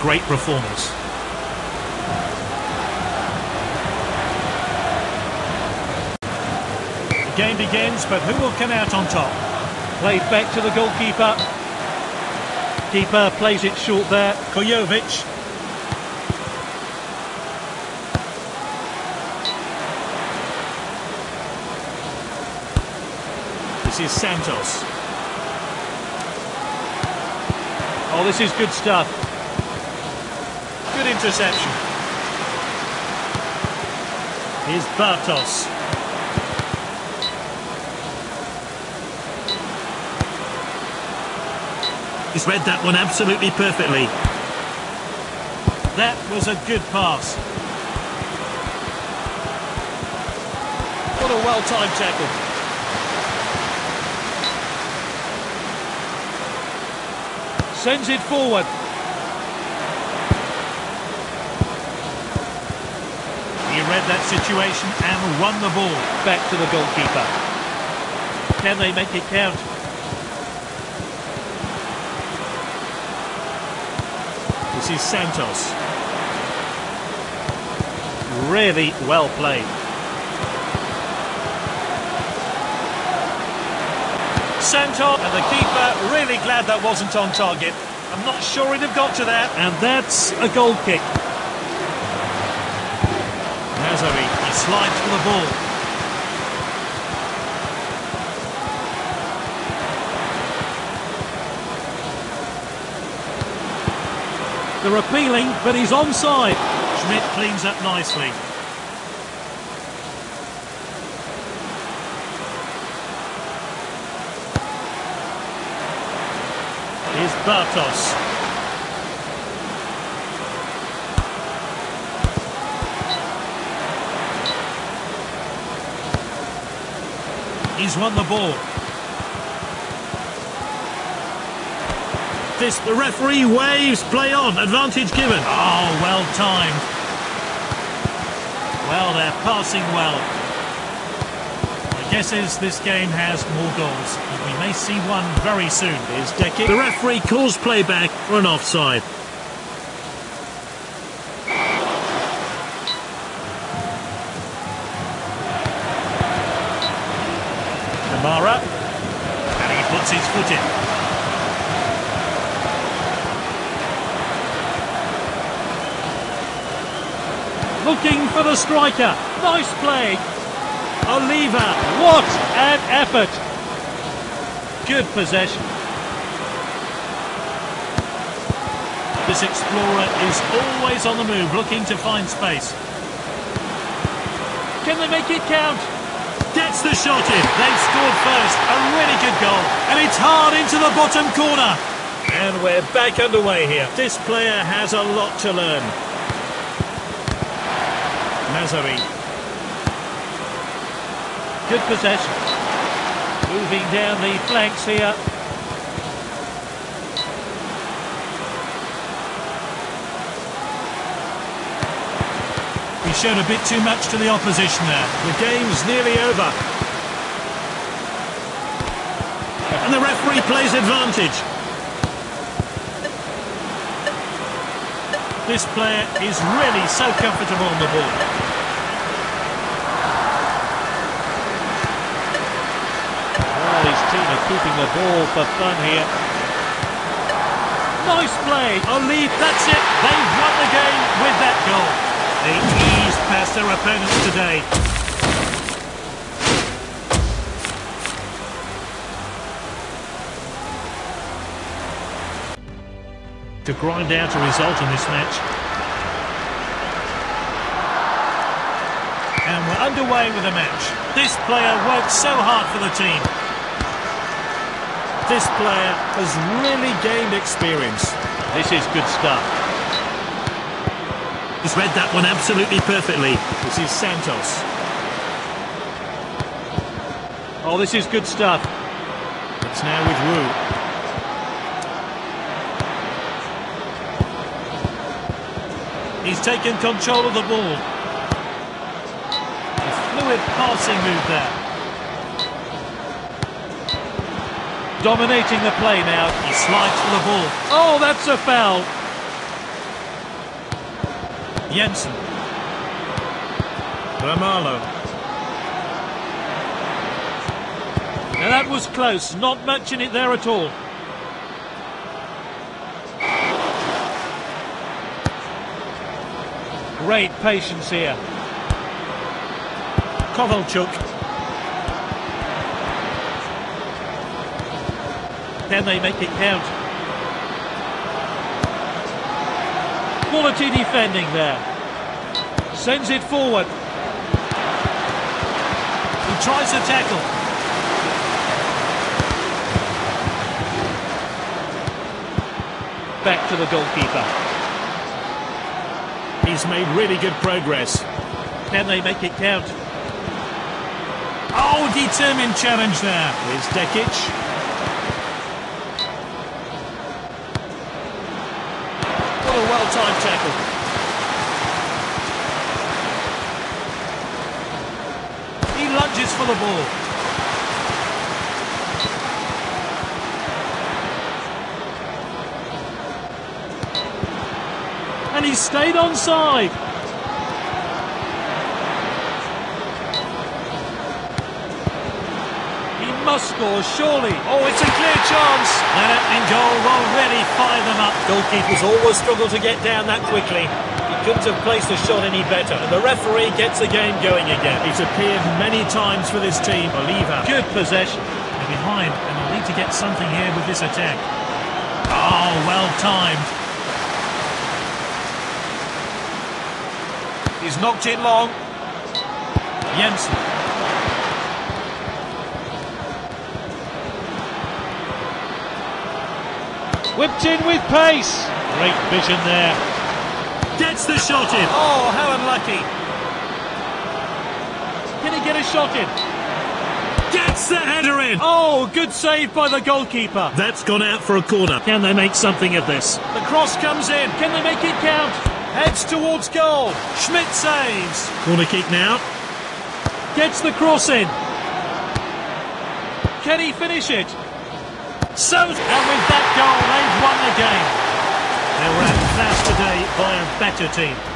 great performance. The game begins, but who will come out on top? Played back to the goalkeeper. Keeper plays it short there. Kojovic. This is Santos. Oh, this is good stuff. Good interception. Here's Bartos. He's read that one absolutely perfectly. That was a good pass. What a well-timed tackle. Sends it forward. He read that situation and won the ball back to the goalkeeper. Can they make it count? This is Santos. Really well played. Santos and the keeper really glad that wasn't on target. I'm not sure he'd have got to that. And that's a goal kick. Nazari, he slides for the ball. They're appealing, but he's onside. Schmidt cleans up nicely. Here's Bartos. He's won the ball. This, the referee waves, play on, advantage given. Oh, well timed. Well, they're passing well. My guess is this game has more goals. We may see one very soon. Is Dekic. The referee calls playback for an offside. Kamara. And he puts his foot in. Looking for the striker. Nice play. Oliva. What an effort. Good possession. This explorer is always on the move, looking to find space. Can they make it count? Gets the shot in. They've scored first. A really good goal. And it's hard into the bottom corner. And we're back underway here. This player has a lot to learn. Nazari. Good possession. Moving down the flanks here. He showed a bit too much to the opposition there. The game's nearly over. And the referee plays advantage. This player is really so comfortable on the ball. Well, his team are keeping the ball for fun here. Nice play. Oli, that's it. They've their opponents today. To grind out a result in this match. And we're underway with the match. This player worked so hard for the team. This player has really gained experience. This is good stuff. He's read that one absolutely perfectly. This is Santos. Oh, this is good stuff. It's now with Wu. He's taken control of the ball. A fluid passing move there. Dominating the play now. He slides for the ball. Oh, that's a foul. Jensen. Ramallo. Now that was close, not much in it there at all. Great patience here. Kovalchuk. Can they make it count? Quality defending there. Sends it forward. He tries to tackle. Back to the goalkeeper. He's made really good progress. Can they make it count? Oh, determined challenge there. Here's Dekic. A well-timed tackle. He lunges for the ball. And he stayed onside. He must score, surely. Oh, it's a clear chance. An in goal will really fire them up. Goalkeepers always struggle to get down that quickly. He couldn't have placed the shot any better. And the referee gets the game going again. He's appeared many times for this team. Oliva. Good possession. They're behind, and they'll need to get something here with this attack. Oh, well timed. He's knocked it long. Jensen. Whipped in with pace. Great vision there. Gets the shot in. Oh, how unlucky. Can he get a shot in? Gets the header in. Oh, good save by the goalkeeper. That's gone out for a corner. Can they make something of this? The cross comes in. Can they make it count? Heads towards goal. Schmidt saves. Corner kick now. Gets the cross in. Can he finish it? So, and with that goal, they've won the game. They were outclassed today by a better team.